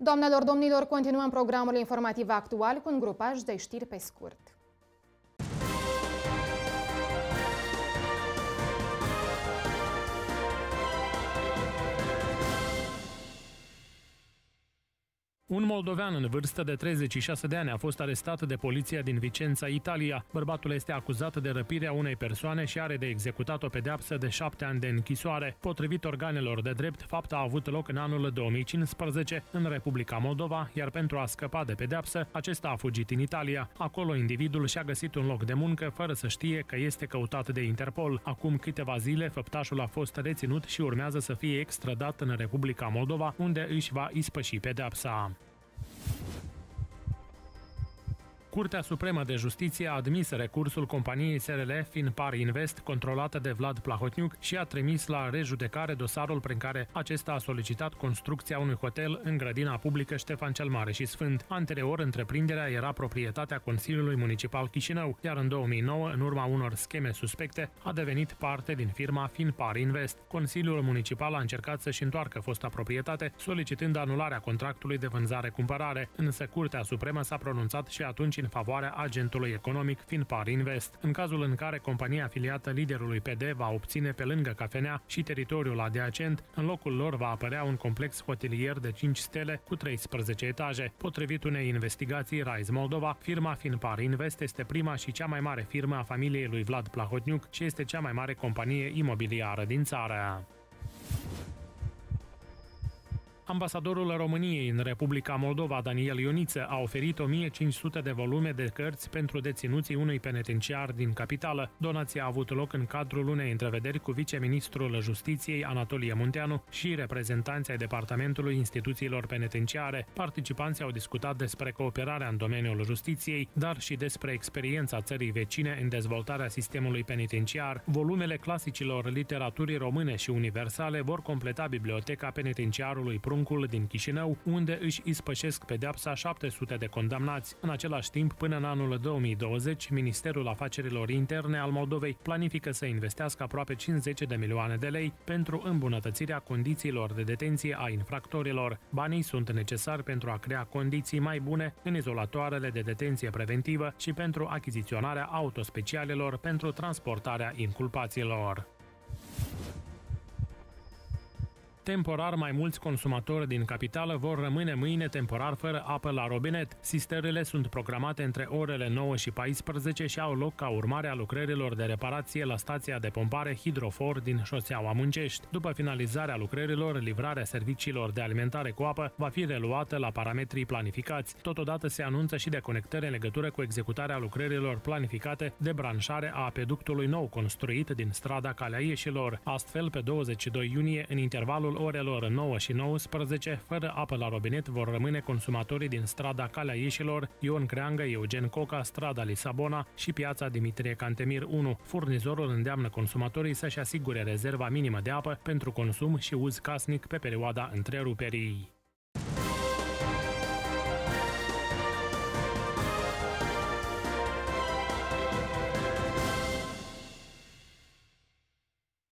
Doamnelor, domnilor, continuăm programul informativ actual cu un grupaj de știri pe scurt. Un moldovean în vârstă de 36 de ani a fost arestat de poliția din Vicența, Italia. Bărbatul este acuzat de răpirea unei persoane și are de executat o pedeapsă de șapte ani de închisoare. Potrivit organelor de drept, fapta a avut loc în anul 2015 în Republica Moldova, iar pentru a scăpa de pedeapsă, acesta a fugit în Italia. Acolo individul și-a găsit un loc de muncă fără să știe că este căutat de Interpol. Acum câteva zile, făptașul a fost reținut și urmează să fie extradat în Republica Moldova, unde își va ispăși pedeapsa. Curtea Supremă de Justiție a admis recursul companiei SRL Finpar Invest, controlată de Vlad Plahotniuc, și a trimis la rejudecare dosarul prin care acesta a solicitat construcția unui hotel în grădina publică Ștefan cel Mare și Sfânt. Anterior, întreprinderea era proprietatea Consiliului Municipal Chișinău, iar în 2009, în urma unor scheme suspecte, a devenit parte din firma Finpar Invest. Consiliul Municipal a încercat să-și întoarcă fosta proprietate, solicitând anularea contractului de vânzare-cumpărare, însă Curtea Supremă s-a pronunțat și atunci în favoarea agentului economic Finpar Invest. În cazul în care compania afiliată liderului PD va obține pe lângă cafenea și teritoriul adiacent, în locul lor va apărea un complex hotelier de 5 stele cu 13 etaje. Potrivit unei investigații Rise Moldova, firma Finpar Invest este prima și cea mai mare firmă a familiei lui Vlad Plahotniuc și este cea mai mare companie imobiliară din țară. Ambasadorul României în Republica Moldova, Daniel Ioniță, a oferit 1500 de volume de cărți pentru deținuții unui penitenciar din capitală. Donația a avut loc în cadrul unei întrevederi cu viceministrul Justiției Anatolie Munteanu și reprezentanții ai Departamentului Instituțiilor Penitenciare. Participanții au discutat despre cooperarea în domeniul justiției, dar și despre experiența țării vecine în dezvoltarea sistemului penitenciar. Volumele clasicilor literaturii române și universale vor completa biblioteca penitenciarului Prun Pruncul din Chișinău, unde își ispășesc pedeapsa 700 de condamnați. În același timp, până în anul 2020, Ministerul Afacerilor Interne al Moldovei planifică să investească aproape 50 de milioane de lei pentru îmbunătățirea condițiilor de detenție a infractorilor. Banii sunt necesari pentru a crea condiții mai bune în izolatoarele de detenție preventivă și pentru achiziționarea autospecialelor pentru transportarea inculpaților. Temporar, mai mulți consumatori din capitală vor rămâne mâine temporar fără apă la robinet. Sistările sunt programate între orele 9 și 14 și au loc ca urmare a lucrărilor de reparație la stația de pompare Hidrofor din șoseaua Muncești. După finalizarea lucrărilor, livrarea serviciilor de alimentare cu apă va fi reluată la parametrii planificați. Totodată se anunță și de conectări în legătură cu executarea lucrărilor planificate de branșare a apeductului nou construit din strada Calea Ieșilor. Astfel, pe 22 iunie, în intervalul orelor 9 și 19, fără apă la robinet vor rămâne consumatorii din strada Calea Ieșilor, Ion Creangă, Eugen Coca, strada Lisabona și piața Dimitrie Cantemir 1. Furnizorul îndeamnă consumatorii să-și asigure rezerva minimă de apă pentru consum și uz casnic pe perioada întreruperii.